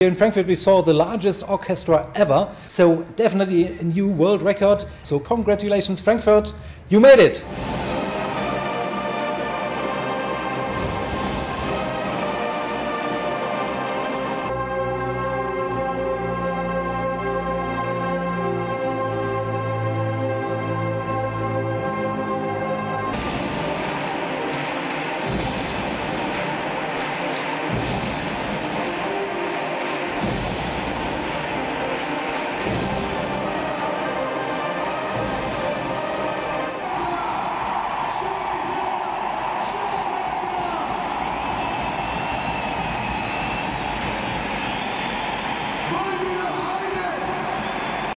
Here in Frankfurt, we saw the largest orchestra ever, so definitely a new world record. So, congratulations, Frankfurt, you made it!